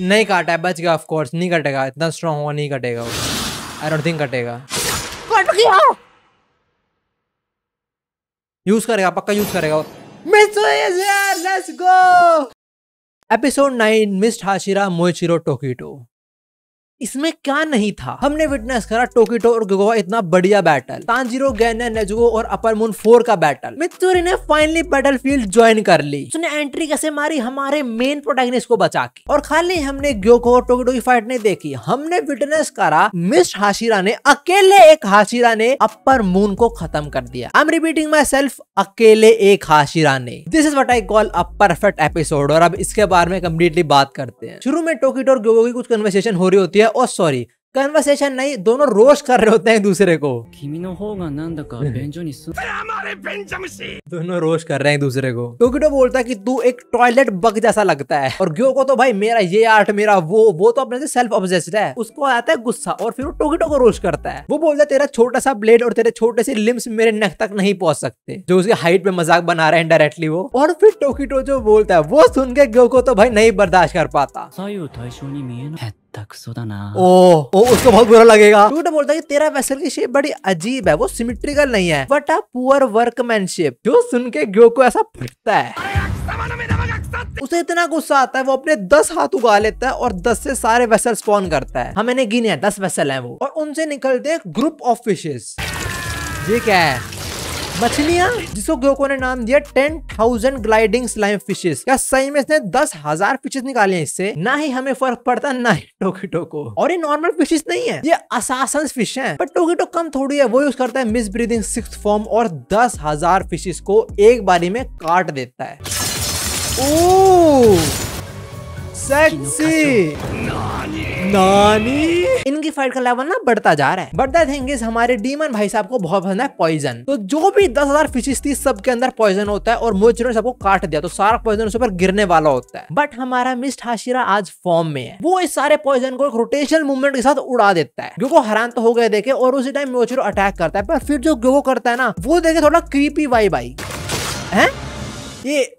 नहीं काटा है बच गया ऑफ़ कोर्स नहीं कटेगा इतना स्ट्रांग होगा नहीं कटेगा वो। आई डोंट थिंक कटेगा। कट गया। यूज़ करेगा पक्का यूज़ करेगा let's go episode 9 mist Hashira Muichiro Tokito इसमें क्या नहीं था? हमने विटनेस करा टोकिटो और गोगो का इतना बढ़िया बैटल तांजिरो नेजुगो और अपर मून फोर का बैटल मित्सुरी ने फाइनली बैटल फ़ील्ड ज्वाइन कर ली। उसने एंट्री कैसे मारी? हमारे मेन प्रोटैगनिस्ट को बचा के। और खाली हमने ग्योको और टोकिटो की फाइट नहीं देखी। हमने विटनेस करा मिस्ट हाशिरा ने अकेले एक हाशिरा ने अपर मून को खत्म कर दिया। I am repeating myself अकेले एक हाशिरा ने। This is what I call a perfect episode और अब इसके बारे में कम्प्लीटली बात करते हैं। शुरू में टोकिटो और ग्योको की कुछ कन्वर्सेशन हो रही होती है ओ सॉरी कन्वर्सेशन नहीं दोनों रोश कर रहे होते हैं एक दूसरे को। दोनों रोश कर रहे हैं एक दूसरे को। क्योंकि तो बोलता है कि तू एक टॉयलेट बग जैसा लगता है। और ग्यो को तो भाई मेरा ये आर्ट मेरा वो वो तो अपने से सेल्फ ऑब्जेस्ड है। उसको आता है गुस्सा और फिर वो टोकिटो को रोश करता है। वो बोलता है तेरा छोटा सा ब्लेड और तेरे छोटे से लिम्स मेरे नेक तक नहीं पहुँच सकते। जो उसकी हाइट पे मज़ाक बना रहे हैं डायरेक्टली वो। और फिर टोकिटो जो बोलता है वो सुन के ग्यो को तो भाई नहीं बर्दाश्त कर पाता। क्सो था ना ओ, ओ उसको बहुत बुरा लगेगा। टूटा बोलता है कि तेरा वेसल की शेप बड़ी अजीब है वो नहीं है बट अ पुअर वर्कमैनशिप जो सुन के ग्यो को ऐसा फटता है। उसे इतना गुस्सा आता है वो अपने दस हाथ उगा लेता है और दस से सारे वेसल स्पॉन करता है। हमने गिने दस वेसल है वो। और उनसे निकलते ग्रुप ऑफ़ फिशेस ये क्या है? मछलियाँ, जिसको ग्योको ने नाम दिया ten thousand gliding slime fishes क्या सही में इसने दस हज़ार फिशेस निकाले हैं इससे? ना ही हमें फ़र्क पड़ता, ना ही टोकिटो को। और ये नॉर्मल फिशेस नहीं है, ये असासन फ़िश है। पर टोकिटो कम थोड़ी है वो यूज़ करता है मिस ब्रीदिंग सिक्स फॉर्म और दस हज़ार फिशेस को एक बारी में काट देता है। ओ सेक्सी नानी। इनकी फाइट का लेवल ना बढ़ता जा रहा है। द थिंग इज़ हमारे डीमन भाई साहब को बहुत पसंद है पॉइजन तो जो भी दस हज़ार फिशेस थी सबके अंदर पॉइजन होता है और मोचिरो ने सबको काट दिया तो सारा पॉइजन उस पर गिरने वाला होता है। बट हमारा मिस्ट हाशिरा आज फॉर्म में है। वो इस सारे पॉइजन को एक रोटेशनल मूवमेंट के साथ उड़ा देता है। ग्योको हैरान तो हो गए देखे और उसी टाइम मोचिरो अटैक करता है। पर फिर जो ग्योको करता है ना वो देखे थोड़ा क्रीपी वाइब बाई है? ये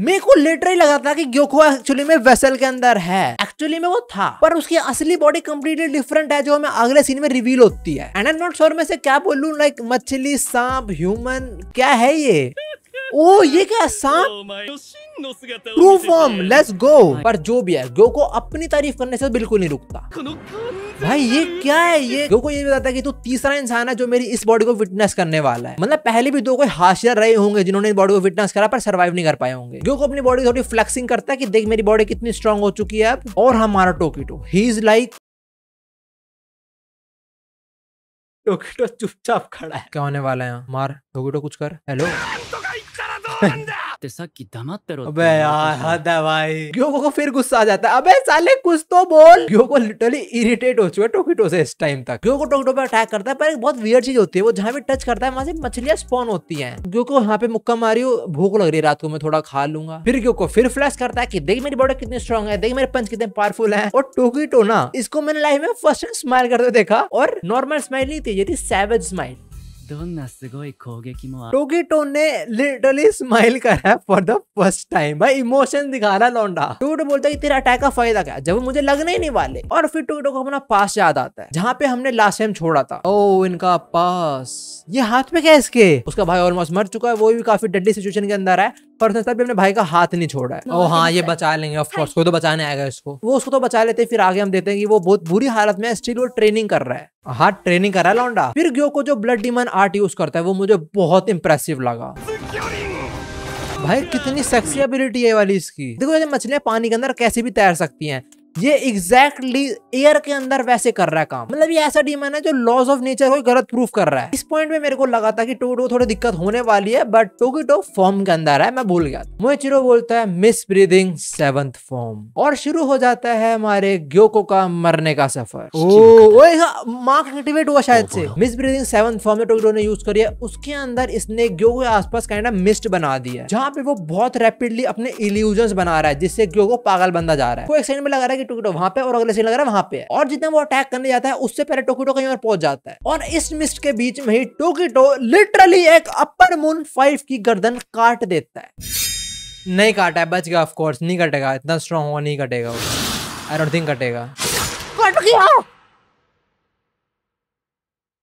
मेरे को लिटरली लगा था कि ग्योको एक्चुअली में वेसल के अंदर है। एक्चुअली में वो था पर उसकी असली बॉडी कम्प्लीटली डिफरेंट है जो हमें अगले सीन में रिवील होती है। एंड आई नॉट श्योर मैं से क्या बोलूँ लाइक मछली सांप ह्यूमन क्या है ये? ओ ये क्या सांप? ट्रू फॉर्म लेट्स गो पर जो भी है गो को अपनी तारीफ़ करने से बिल्कुल नहीं रुकता। भाई ये क्या है? ये गो को ये बताता है कि तू तीसरा इंसान है जो मेरी इस बॉडी को फिटनेस करने वाला है। मतलब पहले भी दो कोई हाशियर रहे होंगे जिन्होंने इस बॉडी को विटनेस करा पर सर्वाइव नहीं कर पाए होंगे। गो को अपनी बॉडी थोड़ी फ्लेक्सिंग करता है कि देख मेरी बॉडी कितनी स्ट्रांग हो चुकी है अब और हमारा टोकिटो ही इज़ लाइक टोकिटो चुपचाप खड़ा है। क्या होने वाला है? मार। टोकिटो कुछ कर। हेलो साथ की दम करो अबे यार हद है भाई। ग्योको को फिर गुस्सा आ जाता है? अबे साले कुछ तो बोल। ग्योको लिटरली इरिटेट हो चुका है टोकिटो से इस टाइम तक? ग्योको टोकिटो पे अटैक करता है? पर एक बहुत वियर चीज़ होती है वो जहाँ भी टच करता है वहाँ से मछलियाँ स्पॉन होती है। ग्योको यहाँ पे मुक्का मारी भूख लग रही है रात को मैं थोड़ा खा लूँगा। फिर ग्योको फिर फ्लैश करता है की देख मेरी बॉडी कितनी स्ट्रॉन्ग है देख मेरे पंच कितने पावरफुल है। और टोकिटो ना इसको मैंने लाइफ में फ़र्स्ट टाइम स्माइल करते देखा और नॉर्मल स्माइल नहीं थी ये थी सेवेज स्माइल どんなすごい攻撃もあ टोकिटो ने लिटरली स्माइल करा है फॉर द फर्स्ट टाइम भाई इमोशन दिखा रहा है लौंडा टोकिटो बोलता है कि तेरा अटैक का फायदा क्या है? जब वो मुझे लगने ही नहीं वाले और फिर टोकिटो को अपना पास याद आता है जहाँ पे हमने लास्ट टाइम छोड़ा था ओ इनका पास ये हाथ में क्या है इसके उसका भाई ऑलमोस्ट मर चुका है वो भी काफी डडली सिचुएशन के अंदर है पर उसने तब भी अपने भाई का हाथ नहीं छोड़ा है। ओ हाँ ये बचा लेंगे ऑफ़ कोर्स कोई तो बचाने आएगा इसको। वो उसको तो बचा लेते हैं, फिर आगे हम देते हैं कि वो बहुत बुरी हालत में स्टिल वो ट्रेनिंग कर रहा है। हाँ ट्रेनिंग कर रहा है लौंडा। फिर ग्यो को जो ब्लड डिमन आर्ट यूज़ करता है वो मुझे बहुत इंप्रेसिव लगा। भाई कितनी सेक्सी एबिलिटी है वाली इसकी। देखो ये मछलियाँ पानी के अंदर कैसे भी तैर सकती हैं। ये एग्जैक्टली एयर के अंदर वैसे कर रहा है काम। मतलब ये ऐसा डीमन है जो लॉज ऑफ़ नेचर को गलत प्रूफ कर रहा है। इस पॉइंट में मेरे को लगा था कि टोकिटो थोड़ी दिक्कत होने वाली है बट टोकिटो फॉर्म के अंदर है मैं भूल गया। मोइचिरो बोलता है मिस ब्रीदिंग सेवंथ फॉर्म और शुरू हो जाता है हमारे ग्योको का मरने का सफ़र। मार्क एक्टिवेट हुआ शायद से। मिस ब्रीदिंग सेवंथ फॉर्म में टोकिटो ने यूज़ करी है उसके अंदर इसने ग्योको के आसपास काइंड ऑफ़ मिस्ट बना दिया है जहाँ पे वो बहुत रैपिडली अपने इल्यूजन बना रहा है जिससे ग्योको पागल बंदा जा रहा है। वो एक में लगा रहा है कि टोकिटो वहाँ पे और अगले साइड लग रहा है वहाँ पे है। और जितना वो अटैक करने जाता है उससे पहले टोकिटो कहीं और पहुँच जाता है। और इस मिस्ट के बीच में ही टोकिटो लिटरली एक अपर मून फाइव की गर्दन काट देता है। नहीं काटा है बच गया ऑफ़ कोर्स नहीं कटेगा। इतना स्ट्रांग होगा नहीं कटेगा वो। आई डोंट थिंक कटेगा। कट गया!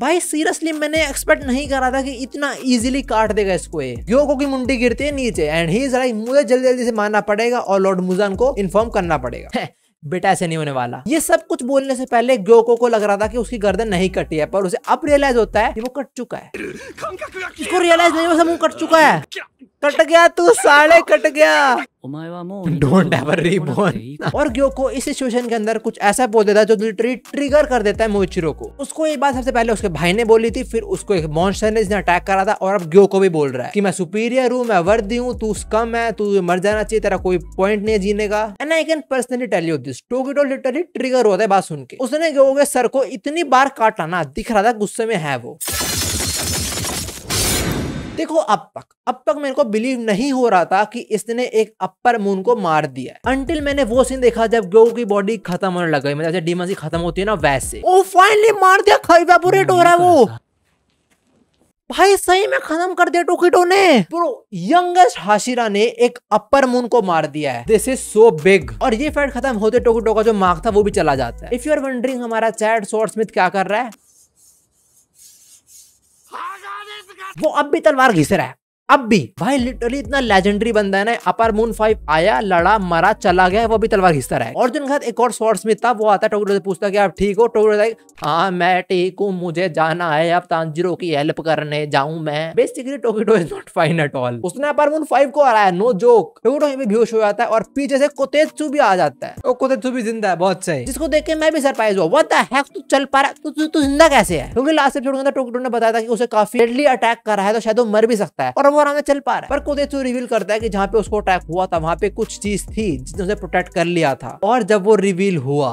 भाई सीरियसली मैंने एक्सपेक्ट नहीं करा था कि इतना इजीली काट देगा इसको ये। ग्योको की मुंडी गिरती है नीचे एंड ही इज़ लाइक मुझे जल्दी जल्दी से मारना पड़ेगा और लॉर्ड मुजान को इन्फॉर्म करना पड़ेगा। बेटा ऐसे नहीं होने वाला। ये सब कुछ बोलने से पहले ग्योको को लग रहा था कि उसकी गर्दन नहीं कटी है पर उसे अब रियलाइज़ होता है कि वो कट चुका है। इसको रियलाइज़ नहीं हुआ मुँह कट चुका है। कट गया तू साले कट गया। डोंट एवर रीबोर्न और ग्योको इस सिचुएशन के अंदर कुछ ऐसा बोल देता है जो लिटरली ट्रिगर कर देता है मोइचिरो को। उसको ये बात सबसे पहले उसके भाई ने बोली थी फिर उसको एक मॉन्स्टर ने इसने अटैक करा था और अब ग्योको भी बोल रहा है कि मैं सुपीरियर हूँ मैं वर्दी हूँ तू कम है तू मर जाना चाहिए तेरा कोई पॉइंट नहीं है जीने का। And I can personally tell you this Tokito literally trigger होता है बात सुन के। उसने ग्योको के सर को इतनी बार काटा ना दिख रहा था गुस्से में है वो। देखो अब तक अब तक मेरे को बिलीव नहीं हो रहा था कि इसने एक अपर मून को मार दिया अंटिल मैंने वो सीन देखा जब गो की बॉडी खत्म होने लग गई मतलब जैसे डीमन खत्म होती है ना वैसे। ओ फाइनली मार दिया खाइवापोरेट हो रहा है वो। भाई सही में खत्म कर दिया टोकिटो ने। ब्रो यंगेस्ट हाशिरा ने एक अपर मून को मार दिया है। दिस इज़ सो बिग और ये फाइट खत्म होते टोकिटो का जो मार्क था वो भी चला जाता है। इफ़ यू आर वंडरिंग हमारा चैट शॉर्ट स्मिथ क्या कर रहा है वो अब भी तलवार घिस रहा है। अब भी भाई लिटरली इतना लेजेंडरी बंदा है ना अपर मून फाइव आया लड़ा मरा चला गया वो भी तलवार घिसता रहा है। और जिन खात एक और स्वॉर्ड स्मिथ था वो आता है टोकरो से पूछता कि आप ठीक हो? टोकरो हाँ मैं ठीक हूँ मुझे जाना है अब तांजिरो की हेल्प करने जाऊँ मैं। Basically Tokito is not fine at all उसने अपर मून फाइव को हराया नो जोक टोकिटो भी बेहोश हो जाता है और पीछे से कोतेत्सु भी आ जाता है। वो कोतेत्सु भी ज़िंदा है बहुत सही। जिसको देख के मैं भी सरप्राइज़ हुआ। व्हाट द हेक तू चल पा रहा तू तू तू ज़िंदा कैसे है? क्योंकि लास्ट एपिसोड के अंदर टोकिटो ने बताया था कि उसे काफ़ी अटैक कर रहा है तो शायद वो मर भी सकता है। और वो आराम से चल पा रहा है। पर कोतेत्सु रिवील करता है कि जहाँ पे उसको अटैक हुआ था वहाँ पे कुछ चीज़ थी जिसने उसे प्रोटेक्ट कर लिया था। और जब वो रिवील हुआ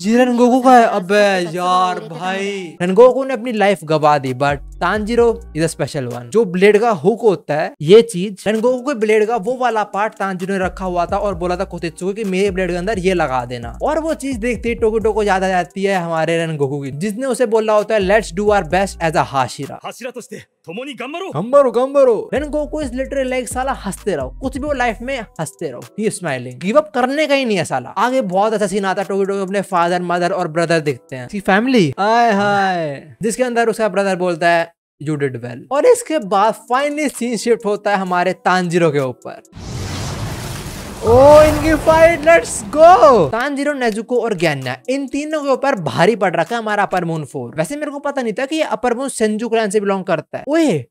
जी रनगोकू का है। अबे यार भाई। रनगोकू ने अपनी लाइफ गवा दी but Tanjiro is a special one जो ब्लेड का हुक होता है ये चीज़ रेनगोकू के ब्लेड का वो वाला पार्ट तांजिरो ने रखा हुआ था और बोला था कोतेत्सु को कि मेरे ब्लेड के अंदर ये लगा देना। और वो चीज़ देखती है टोकुटो को याद आ जाती है हमारे रेनगोकू की जिसने उसे बोला होता है let's do our best as a Hashira Hashira तो हँसते रहो। कुछ भी लाइफ में हँसते रहो। स्माइलिंग करने का ही नहीं है आगे बहुत अच्छा सीन आता है अपने फादर मदर और ब्रदर दिखते हैं। फैमिली हाय। जिसके अंदर उसका ब्रदर बोलता है यू डिड वेल और इसके बाद फाइनली सीन शिफ्ट होता है हमारे तांजिरो के ऊपर। ओ, इनकी fight let's go Tanjiro, Nezuko और ज्ञान्या इन तीनों के ऊपर भारी पड़ रखा है हमारा अपर मून फोर वैसे मेरे को पता नहीं था कि ये अपर मून सेंजू क्लैन से बिलोंग करता है। ओए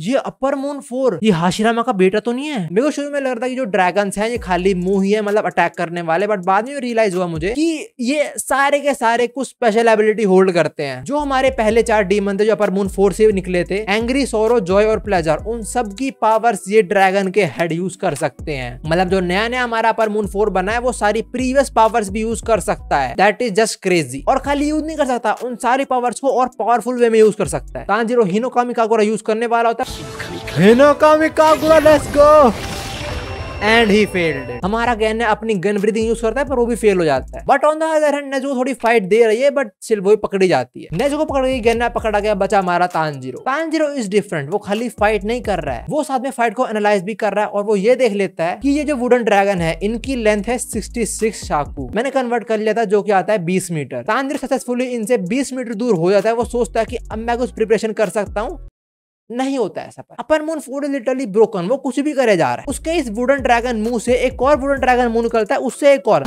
ये अपर मून फोर ये हाशिरामा का बेटा तो नहीं है? मेरे को शुरू में लग रहा था कि जो ड्रैगन्स हैं, ये खाली मुँह ही है मतलब अटैक करने वाले बट बाद में रियलाइज़ हुआ मुझे कि ये सारे के सारे कुछ स्पेशल एबिलिटी होल्ड करते हैं। जो हमारे पहले चार डीमन थे, जो अपर मून फोर से निकले थे एंग्री सोरो जॉय और प्लेजर उन सब की पावर्स ये ड्रैगन के हेड यूज़ कर सकते हैं। मतलब जो नया नया हमारा अपर मून फोर बना है, वो सारी प्रीवियस पावर्स भी यूज़ कर सकता है। दैट इज़ जस्ट क्रेजी और खाली यूज़ नहीं कर सकता, उन सारी पावर्स को और पावरफुल वे में यूज़ कर सकता है। तांजिरो यूज़ करने वाला होता है। Hinokami Kagura let's go and he failed हमारा गैन ने अपनी गन ब्रीदिंग यूज़ करता है पर वो भी फेल हो जाता है। But on the other hand Nezuko थोड़ी फाइट दे रही है बट सिर्फ़ वो पकड़ी जाती है। नेजो को पकड़ गई गैन पकड़ा गया बचा हमारा तानजीरो तानजीरो इज़ डिफरेंट वो खाली फाइट नहीं कर रहा है। वो साथ में फाइट को एनालाइज भी कर रहा है और वो ये देख लेता है कि ये जो वुडन ड्रैगन है इनकी लेंथ है 66 शाकू मैंने कन्वर्ट कर लिया था जो की आता है 20 मीटर। तानजीरो सक्सेसफुली इनसे 20 मीटर दूर हो जाता है वो सोचता है की अब मैं कुछ प्रिपरेशन कर सकता हूँ। नहीं होता ऐसा पर। Upper moon four literally broken वो कुछ भी करे जा रहा है। उसके इस वुडन ड्रैगन मुँह से एक और वुडन ड्रैगन मुँह निकलता है उससे एक और।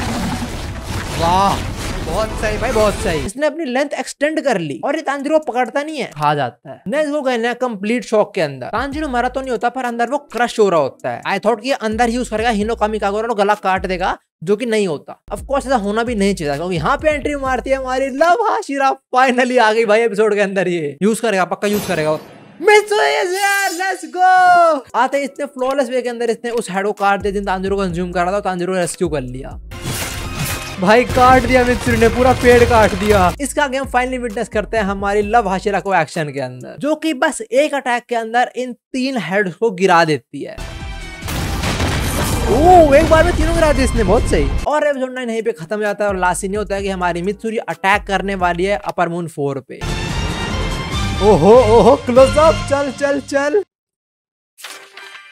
वाह बहुत सही भाई बहुत सही। इसने अपनी लेंथ एक्सटेंड कर ली और ये तांजिरो पकड़ता नहीं है। खा जाता है। नेक्स्ट वो गए कंप्लीट शॉक के अंदर। तांजिरो मरा तो नहीं होता पर अंदर वो क्रश हो रहा होता है। आई थॉट कि अंदर ही यूज़ करेगा हिनो कामी कागोरा गला काट देगा जो कि नहीं होता। ऑफ़ कोर्स ऐसा होना भी नहीं चाहिए क्योंकि यहाँ पे एंट्री मारती है हमारी लव हाशिरा। फाइनली आ गई भाई एपिसोड के अंदर ये। यूज़ करेगा पक्का यूज़ करेगा लेट्स गो आते इतने फ्लॉलेस वे के अंदर इसने उस हेड को काट दिया जिन तांजिरो को कंज्यूम कर रहा था तांजिरो रेस्क्यू कर लिया। भाई काट दिया मित्रुल ने पूरा पेड़ काट दिया। इसका आगे हम फाइनली विटनेस करते हैं हमारी लव हाशिरा को एक्शन के अंदर जो कि बस एक अटैक के अंदर इन तीन हेड्स को गिरा देती है। ओ एक बार में तीनों गिरा दी इसने बहुत सही। और एपिसोड नाइन यहीं पे खत्म जाता है और लास्ट सीन होता है कि हमारी मित्सुरी अटैक करने वाली है अपर मून फोर पे। ओहो ओहो क्लोज अप चल चल चल।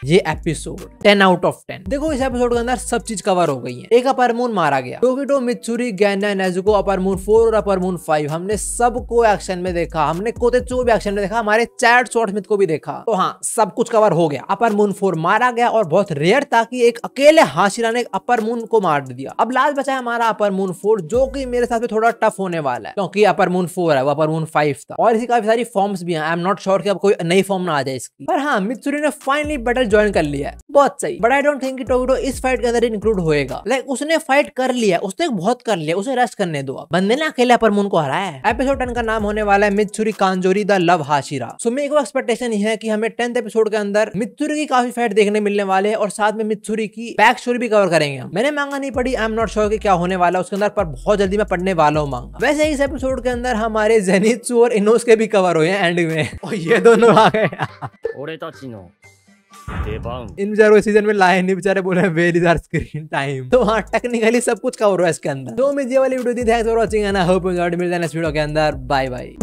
ये episode ten out of ten देखो, इस एपिसोड के अंदर सब चीज़ कवर हो गई है। एक अपर मून मारा गया। टोकिटो मित्सुरी गैना नेजुको अपर मून फोर और अपर मून फाइव हमने सबको एक्शन में देखा। हमने कोतेचो भी एक्शन में देखा। हमारे चैट शॉर्ट स्मिथ को भी देखा। तो हाँ सब कुछ कवर हो गया। अपर मून फोर मारा गया और बहुत रेयर था कि एक अकेले हाशिरा ने अपर मून को मार दिया। अब लास्ट बचा है हमारा अपर मून फोर जो कि मेरे साथ थोड़ा टफ होने वाला है। क्योंकि अपर मून फोर है, वो अपर मून फाइव था। और इसी काफ़ी सारी फॉर्म्स भी हैं। आई एम नॉट श्योर कि अब कोई नई फॉर्म ना आ जाए इसकी। पर हाँ मित्सुरी ने फाइनली बैटल ज्वाइन कर लिया है। बहुत सही। But I don't think Tokito इस फाइट के अंदर इंक्लूड होएगा। लाइक उसने फाइट कर लिया उसने बहुत कर लिया उसे रेस्ट करने दो बंदे ने अकेले पर मुन को हराया है। एपिसोड टेन का नाम होने वाला है Mitsuri Kanroji the love Hashira so मेरे को एक्सपेक्टेशन ये है की हमें टेंथ एपिसोड के अंदर मित्सुरी की काफ़ी फाइट देखने मिलने वाले है और साथ में मित्सुरी की बैक स्टोरी भी कवर करेंगे हम। मैंने मांगा नहीं पड़ी आई एम नॉट श्योर की क्या होने वाला उसके अंदर, पर बहुत जल्दी मैं पढ़ने वाला हूँ मांगा। वैसे इस एपिसोड के अंदर हमारे जेनित और इनोस के भी कवर हुए हैं एंड में। और ये दोनों आ गए। इन बेचारों सीज़न में लाए नहीं बेचारे बोले वेरी आर स्क्रीन टाइम तो हाँ टेक्निकली सब कुछ कवर हुआ इसके अंदर। तो मुझे वाली वीडियो थी thanks for watching and I hope you enjoyed इस हैं नेक्स्ट वीडियो के अंदर। Bye bye